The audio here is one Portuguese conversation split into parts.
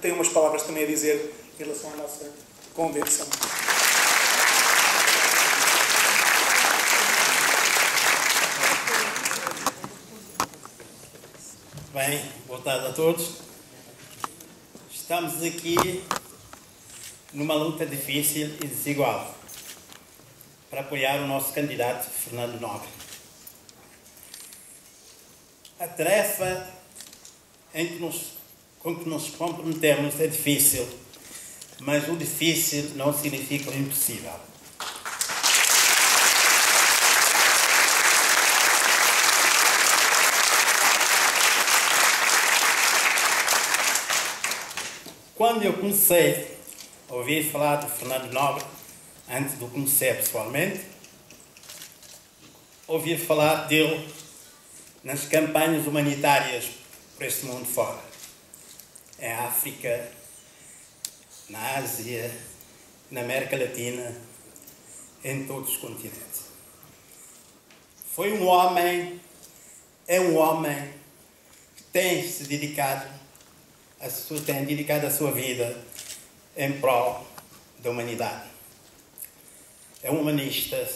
tem umas palavras também a dizer em relação à nossa convenção. Bem, boa tarde a todos. Estamos aqui numa luta difícil e desigual para apoiar o nosso candidato Fernando Nobre. A tarefa em que nos, com que nos comprometemos é difícil, mas o difícil não significa o impossível. Quando eu comecei a ouvir falar do Fernando Nobre, antes de o conhecer pessoalmente, ouvi falar dele nas campanhas humanitárias por este mundo fora. Em África, na Ásia, na América Latina, em todos os continentes. Foi um homem, é um homem que tem se dedicado a sua, tem dedicado a sua vida em prol da humanidade. É um humanista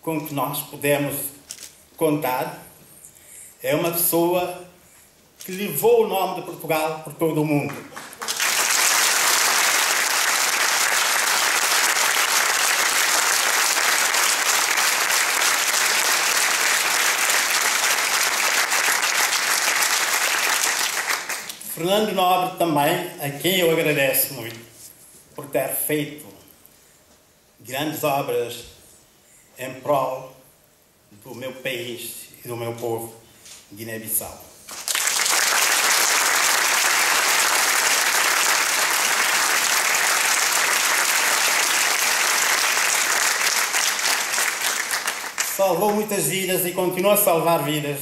com que nós podemos contar. É uma pessoa que levou o nome de Portugal por todo o mundo. Fernando Nobre também, a quem eu agradeço muito por ter feito grandes obras em prol do meu país e do meu povo, Guiné-Bissau. Salvou muitas vidas e continua a salvar vidas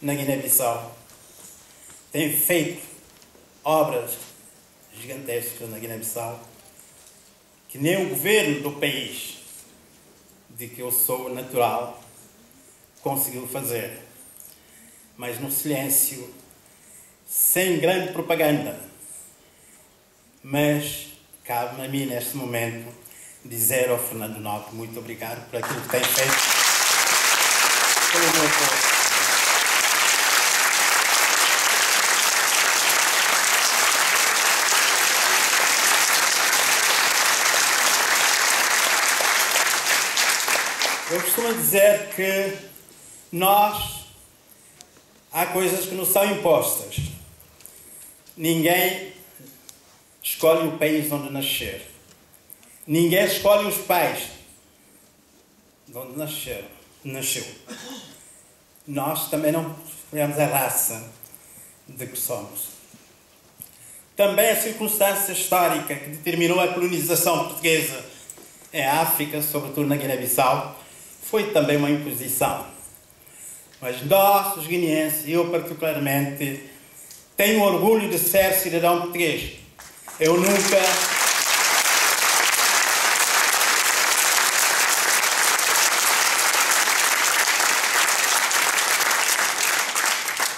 na Guiné-Bissau. Tem feito obras gigantescas na Guiné-Bissau que nem o governo do país de que eu sou natural conseguiu fazer. Mas no silêncio, sem grande propaganda. Mas cabe-me a mim, neste momento, dizer ao Fernando Nobre muito obrigado por aquilo que tem feito pelo meu povo. Eu costumo dizer que nós há coisas que nos são impostas. Ninguém escolhe o país onde nascer. Ninguém escolhe os pais de onde nascer, nasceu. Nós também não escolhemos a raça de que somos. Também a circunstância histórica que determinou a colonização portuguesa em África, sobretudo na Guiné-Bissau, foi também uma imposição. Mas nós, os guineenses, eu particularmente, tenho orgulho de ser cidadão português. Eu nunca.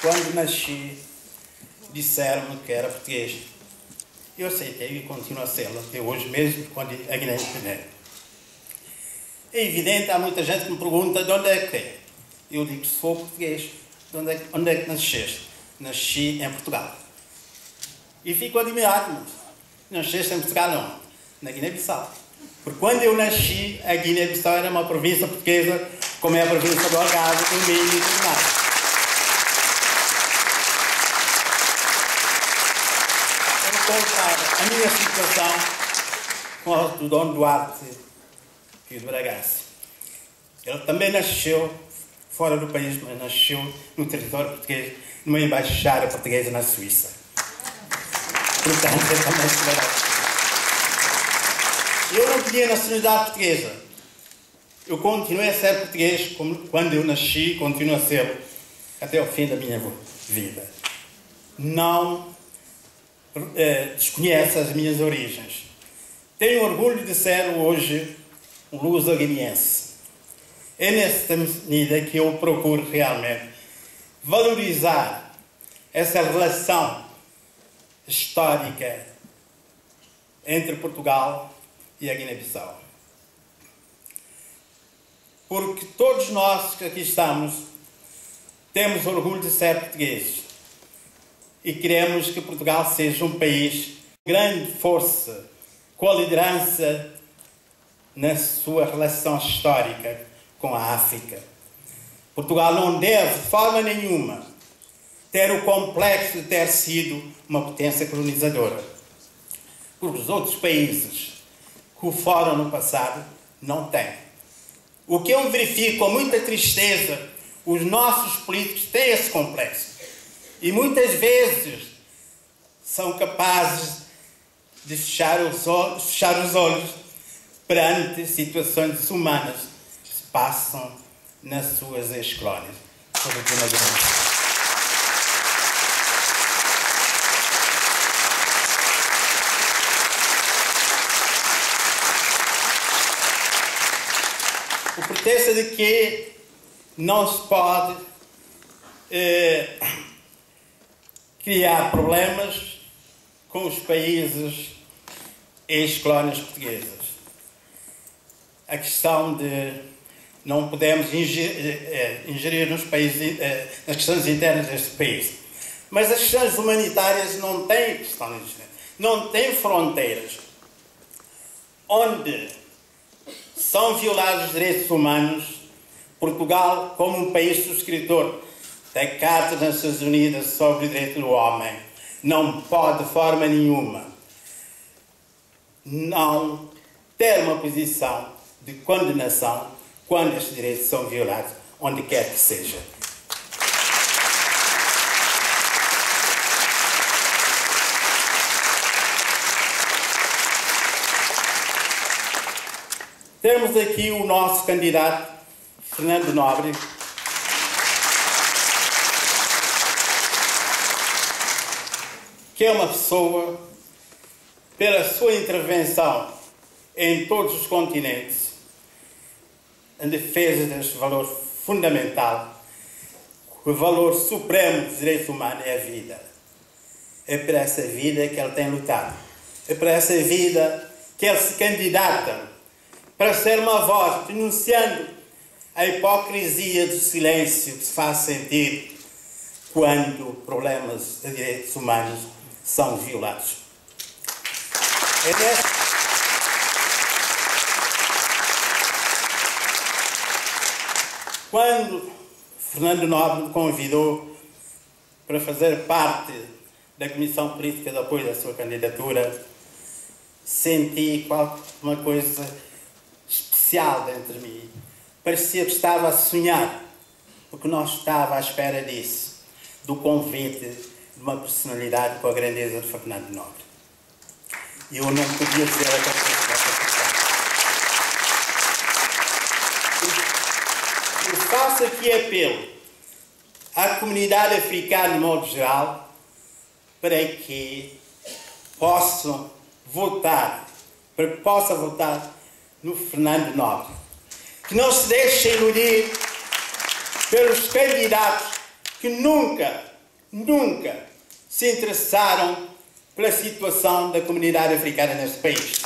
Quando nasci, disseram-me que era português. Eu aceitei e continuo a ser até hoje, mesmo quando a Guiné é é evidente, há muita gente que me pergunta de onde é que é. Eu digo, se for português, de onde é, onde é que nasceste? Nasci em Portugal. E fico admirado, nasceste em Portugal não, na Guiné-Bissau. Porque quando eu nasci, a Guiné-Bissau era uma província portuguesa, como é a província do Algarve, do Minho e tudo mais. Contar a minha situação com do Dom Duarte aqui do Bragaço. Ele também nasceu fora do país, mas nasceu no território português, numa embaixada portuguesa na Suíça. Portanto, ele também se Eu não pedi a nacionalidade portuguesa. Eu continuei a ser português quando eu nasci, continuo a ser até o fim da minha vida. Não eh, desconheço as minhas origens. Tenho orgulho de ser hoje luso-guineense. É nesta medida que eu procuro realmente valorizar essa relação histórica entre Portugal e a Guiné-Bissau. Porque todos nós que aqui estamos temos orgulho de ser portugueses e queremos que Portugal seja um país de grande força, com a liderança na sua relação histórica com a África. Portugal não deve, de forma nenhuma, ter o complexo de ter sido uma potência colonizadora. Porque os outros países que o foram no passado não têm. O que eu verifico com muita tristeza, os nossos políticos têm esse complexo. E muitas vezes são capazes de fechar os olhos, fechar os olhos perante situações desumanas que se passam nas suas ex-colónias. O pretexto de que não se pode eh, criar problemas com os países ex-colónias portuguesas. A questão de não podemos ingerir, eh, ingerir nos países, eh, nas questões internas deste país. Mas as questões humanitárias não têm não têm fronteiras. Onde são violados os direitos humanos, Portugal, como um país subscritor da Carta das Nações Unidas sobre o Direito do Homem, não pode de forma nenhuma não ter uma posição de condenação quando estes direitos são violados, onde quer que seja. Temos aqui o nosso candidato, Fernando Nobre, que é uma pessoa, pela sua intervenção em todos os continentes, em defesa deste valor fundamental, o valor supremo dos direitos humanos é a vida. É para essa vida que ele tem lutado. É para essa vida que ele se candidata para ser uma voz denunciando a hipocrisia do silêncio que se faz sentir quando problemas de direitos humanos são violados. É nessa... Quando Fernando Nobre me convidou para fazer parte da Comissão Política de Apoio da sua candidatura, senti uma coisa especial dentro de mim. Parecia que estava a sonhar, porque não estava à espera disso, do convite de uma personalidade com a grandeza de Fernando Nobre. E eu não podia dizer outra coisa. Eu faço aqui apelo à comunidade africana de modo geral para que possam votar, para que possa votar no Fernando Nobre. Que não se deixe iludir pelos candidatos que nunca, nunca se interessaram pela situação da comunidade africana neste país.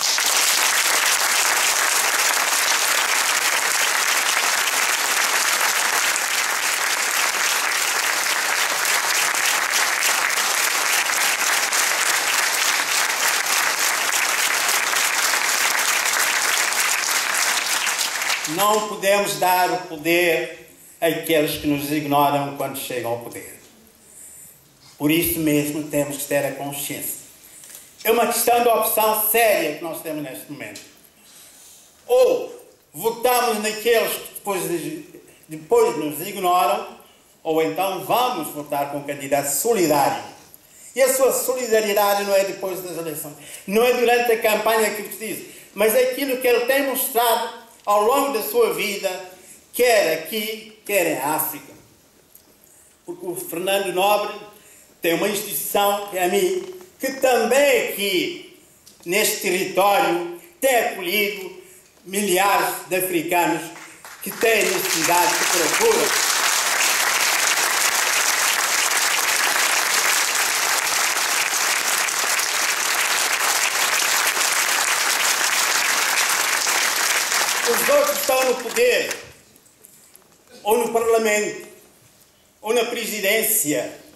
Não podemos dar o poder àqueles que nos ignoram quando chegam ao poder. Por isso mesmo temos que ter a consciência. É uma questão de opção séria que nós temos neste momento. Ou votamos naqueles que depois, depois nos ignoram, ou então vamos votar com um candidato solidário. E a sua solidariedade não é depois das eleições, não é durante a campanha que diz, mas é aquilo que ele tem mostrado ao longo da sua vida, quer aqui, quer em África. Porque o Fernando Nobre tem uma instituição, a mim, que também aqui, neste território, tem acolhido milhares de africanos que têm necessidade, que procuram. Os outros estão no poder, ou no parlamento, ou na presidência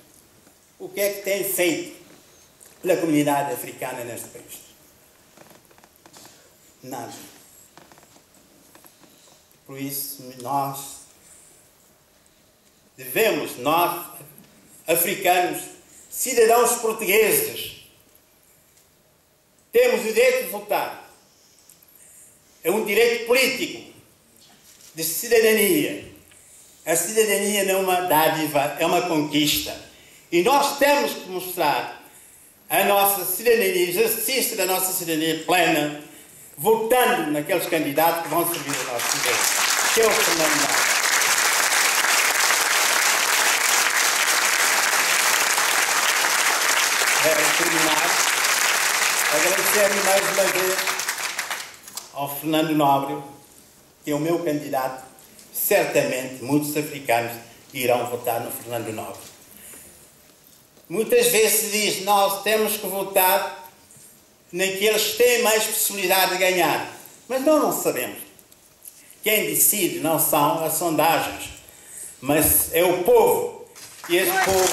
o que é que têm feito pela comunidade africana neste país? Nada. Por isso, nós devemos, nós, africanos, cidadãos portugueses, temos o direito de votar. É um direito político, de cidadania. A cidadania não é uma dádiva, é uma conquista. E nós temos que mostrar a nossa cidadania, exercício da nossa cidadania plena, votando naqueles candidatos que vão servir o nosso povo, que é o Fernando. Para terminar, agradecer mais uma vez ao Fernando Nobre, que é o meu candidato. Certamente muitos africanos irão votar no Fernando Nobre. Muitas vezes se diz, nós temos que votar naqueles que têm mais possibilidade de ganhar. Mas nós não sabemos. Quem decide não são as sondagens, mas é o povo. E esse povo